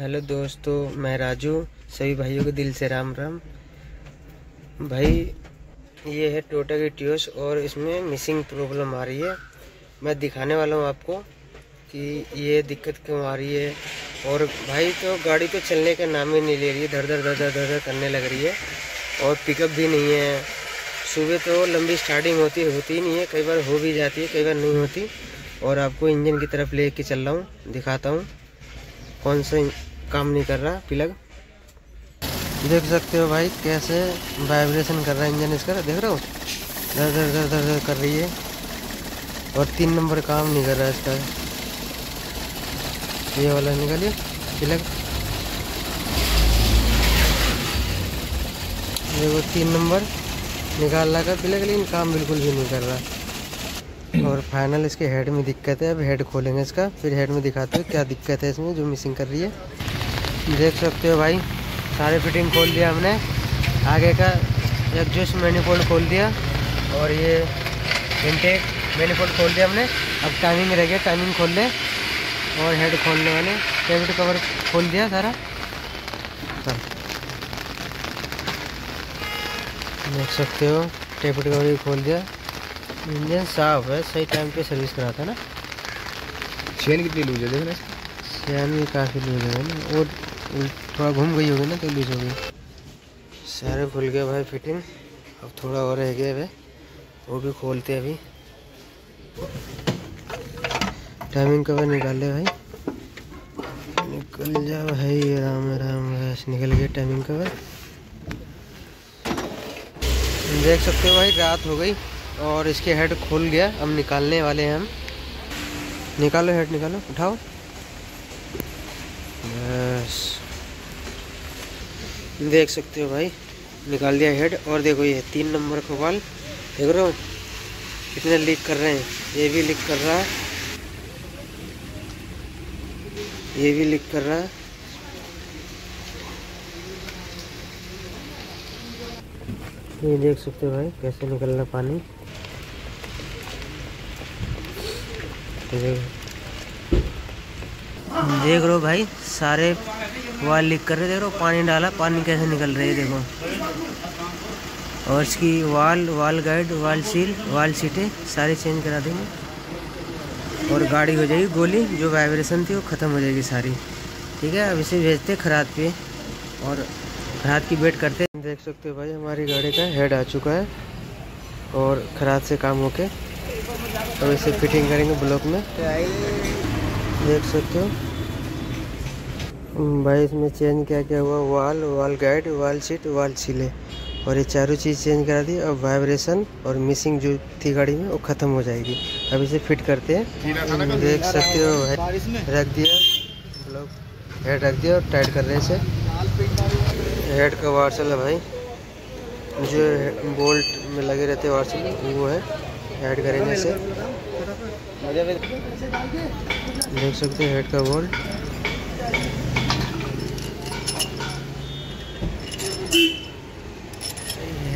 Hello दोस्तों, मैं राजू। सभी भाइयों को दिल से राम राम। भाई, ये है टोटा की ट्यूस और इसमें मिसिंग प्रॉब्लम आ रही है। मैं दिखाने वाला हूँ आपको कि ये दिक्कत क्यों आ रही है। और भाई तो गाड़ी तो चलने का नाम ही नहीं ले रही है। धर धर धर धर धर करने लग रही है। और पिकअप भी नहीं है। सुबह तो लंबी स्टार्टिंग होती होती ही नहीं है। कई बार हो भी जाती है, कई बार नहीं होती। और आपको इंजन की तरफ़ ले के चल रहा हूँ, दिखाता हूँ। कौन सा काम नहीं कर रहा, प्लग। देख सकते हो भाई कैसे वाइब्रेशन कर रहा है इंजन इसका, देख रहे हो? दर दर दर दर दर कर रही है। और तीन नंबर काम नहीं कर रहा है इसका। ये वाला निकालिए, प्लग। देखो, तीन नंबर निकाल रहा का प्लग, लेकिन काम बिल्कुल भी नहीं कर रहा। और फाइनल इसके हेड में दिक्कत है, अब हेड खोलेंगे इसका, फिर हेड में दिखाते हैं क्या दिक्कत है इसमें, जो मिसिंग कर रही है। देख सकते हो भाई सारे फिटिंग खोल दिया हमने। आगे का एग्जॉस्ट मैनिफोल्ड खोल दिया और ये इनटेक मैनिफोल्ड खोल दिया हमने। अब टाइमिंग रह गया टाइमिंग खोल ले। और हेड खोलने वाले कैबिट कवर खोल दिया सारा। देख सकते हो टेपिट कवर भी खोल दिया। इंजन साफ़ है सही टाइम पे सर्विस कराता है ना। चेन कितनी लूज है देखना चैन भी काफ़ी लूज है ना और थोड़ा घूम गई होगी ना तो लूज हो गई सारे खुल गए भाई फिटिंग अब थोड़ा और रह गया वो भी खोलते अभी। टाइमिंग कवर निकाल ले भाई। निकल जा भाई। राम राम बस निकल गया टाइमिंग कवर देख सकते हो भाई, रात हो गई और इसके हेड खुल गया। अब निकालने वाले हैं हम। निकालो हेड निकालो। उठाओ। बस। देख सकते हो भाई। निकाल दिया हेड और देखो ये तीन नंबर का वाल देख रहे हो? कितने लीक कर रहे हैं। ये भी लीक कर रहा है। ये भी लीक कर रहा है। ये देख सकते हो भाई, कैसे निकल रहा पानी। देख रहे हो भाई, सारे वाल लीक कर रहे देख रहे हो पानी डाला, पानी कैसे निकल रही है, देखो। और इसकी वाल वाल गाइड वाल सील वाल सीटें सारी चेंज करा देंगे। और गाड़ी हो जाएगी गोली, जो वाइब्रेशन थी वो ख़त्म हो जाएगी सारी। ठीक है, अब इसे भेजते खराद पे। और खराद की वेट करते देख सकते हो भाई, हमारी गाड़ी का हेड आ चुका है। और खराद से काम होके। अब इसे फिटिंग करेंगे ब्लॉक में। देख सकते हो। भाई इसमें चेंज क्या क्या हुआ? वाल वाल गाइड वाल सीट वाल सिले और ये चारों चीज़ चेंज करा दी अब वाइब्रेशन और मिसिंग जो थी गाड़ी में वो ख़त्म हो जाएगी। अब इसे फिट करते हैं। देख सकते हो रख दिया। ब्लॉक हेड रख दिया और टाइट कर रहे हैं इसे। हेड का वार्सल है भाई। जो बोल्ट में लगे रहते हैं वार्सल वो है। ऐड करेंगे इसे। देख सकते हो हेड का बोल्ट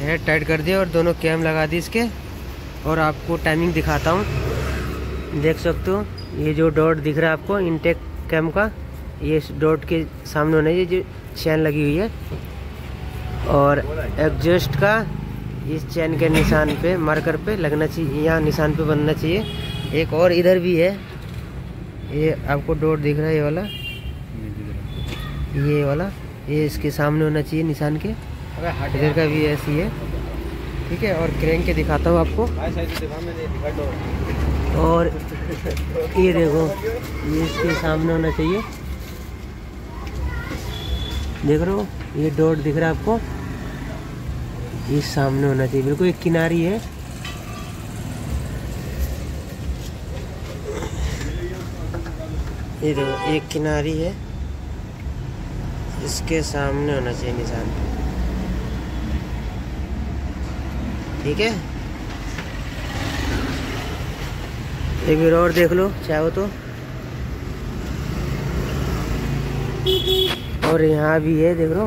हेड टाइट कर दिया और दोनों कैम लगा दी इसके। और आपको टाइमिंग दिखाता हूँ। देख सकते हो, ये जो डॉट दिख रहा है आपको इनटेक कैम का, ये डॉट के सामने होना ये जो चैन लगी हुई है। और एग्जॉस्ट का, इस चैन के निशान पे मार्कर पे लगना चाहिए, यहाँ निशान पे बनना चाहिए। एक और इधर भी है। ये आपको डॉट दिख रहा है, ये वाला। ये वाला, ये इसके सामने होना चाहिए निशान के। इधर का भी ऐसी है। ठीक है और क्रैंक के दिखाता हूँ आपको। और ये देखो ये इसके सामने होना चाहिए। देख रहे हो ये डॉट दिख रहा है आपको। ये सामने होना चाहिए बिल्कुल एक किनारी है। ये देखो एक किनारी है। इसके सामने होना चाहिए निशान। ठीक है? एक बार और देख लो, चाहो तो। और यहाँ भी है, देख लो।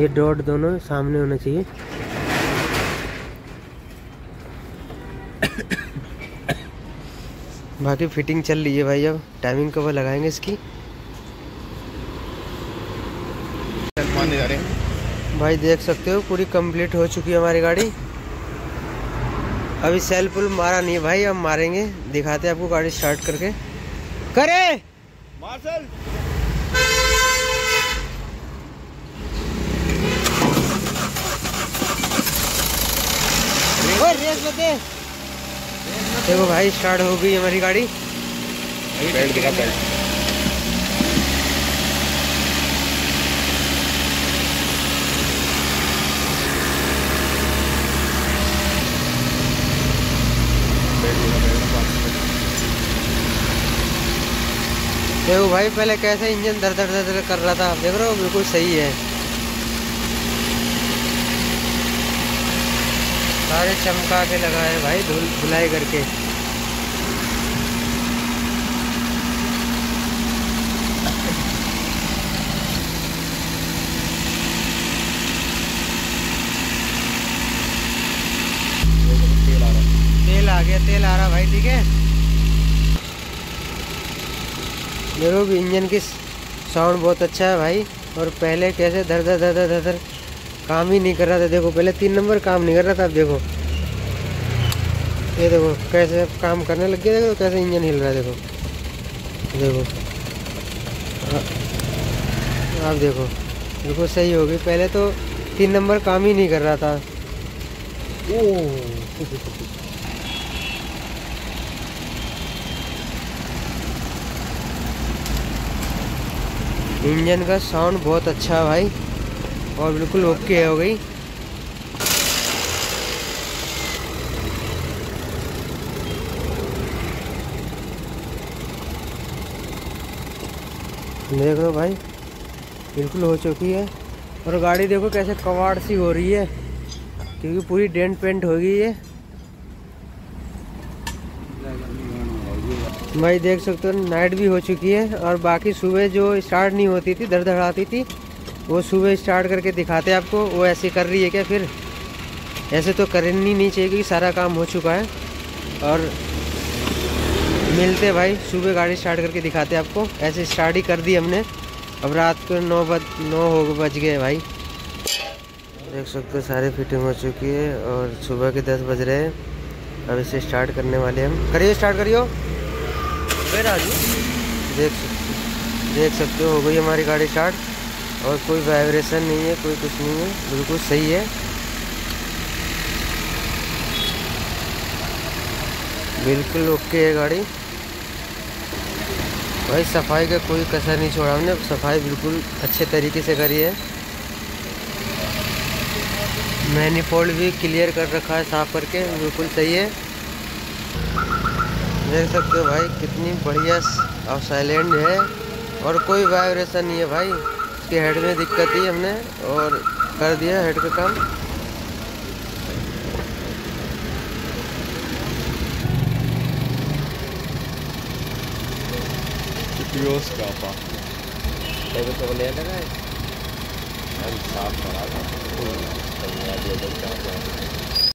ये डॉट दोनों सामने होना चाहिए। बाकी फिटिंग चल रही है भाई, अब टाइमिंग कब लगाएँगे इसकी मारने जा रहे हैं भाई देख सकते हो पूरी कंप्लीट हो चुकी है हमारी गाड़ी। अभी सेल पुल मारा नहीं भाई हम मारेंगे। दिखाते हैं आपको गाड़ी स्टार्ट करके। करे! मार्शल! रेस बते देखो भाई स्टार्ट हो गई हमारी गाड़ी। बेल्ट दिखा बेल्ट दिखा भाई, पहले कैसे इंजन दर दर दर कर रहा था? देख रहे हो? बिल्कुल सही है। सारे चमका के लगाए भाई, धुल धुलाई करके। है तेल आ रहा भाई, ठीक है? देखो भी इंजन की साउंड बहुत अच्छा है भाई, और पहले कैसे धर धर धर धर धर काम ही नहीं कर रहा था, देखो, पहले तीन नंबर काम नहीं कर रहा था, अब देखो। ये देखो, कैसे काम करने लग गया, देखो, कैसे इंजन हिल रहा है, देखो। देखो। आ- अब देखो, बिल्कुल सही हो गई, पहले तो तीन नंबर काम ही नहीं कर रहा था। इंजन का साउंड बहुत अच्छा है भाई। और बिल्कुल ओके हो गई। देख लो भाई, बिल्कुल हो चुकी है। और गाड़ी देखो कैसे कवाड़ सी हो रही है, क्योंकि पूरी डेंट पेंट हो गई है। भाई देख सकते हो नाइट भी हो चुकी है और बाकी सुबह जो स्टार्ट नहीं होती थी दर्द हड़ाती थी, वो सुबह स्टार्ट करके दिखाते आपको, वो ऐसे कर रही है क्या फिर? ऐसे तो करनी नहीं चाहिए क्योंकि सारा काम हो चुका है। और मिलते भाई, सुबह गाड़ी स्टार्ट करके दिखाते आपको। ऐसे स्टार्ट ही कर दी हमने। अब रात को नौ बज, नौ हो बज गए भाई। देख सकते हो, सारी फिटिंग हो चुकी है और सुबह के दस बज रहे हैं। अब इसे स्टार्ट करने वाले हम। करिए स्टार्ट करियो। राजू देख सकते देख सकते हो हो गई हमारी गाड़ी स्टार्ट और कोई वाइब्रेशन नहीं है, कोई कुछ नहीं है। बिल्कुल सही है। बिल्कुल ओके है गाड़ी। भाई, सफ़ाई का कोई कसर नहीं छोड़ा हमने। सफ़ाई बिल्कुल अच्छे तरीके से करी है। मैनीफोल्ड भी क्लियर कर रखा है, साफ़ करके। बिल्कुल सही है। देख सकते हो भाई कितनी बढ़िया और साइलेंट है। और कोई वाइब्रेशन नहीं है भाई। इसके हेड में दिक्कत थी हमने और कर दिया हेड का काम। तो ले साफ़ करा था।